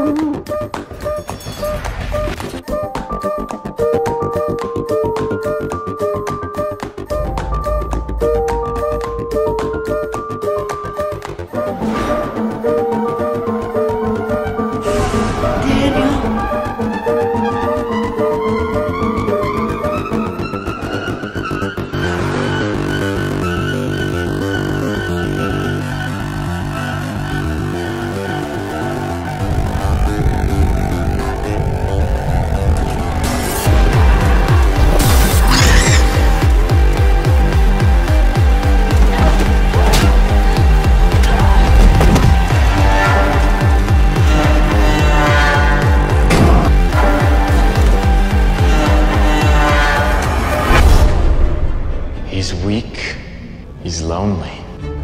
Daniel. He's weak, he's lonely,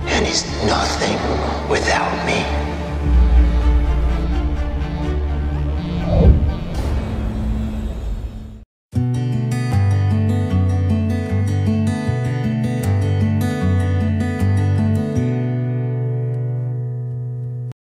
and he's nothing without me.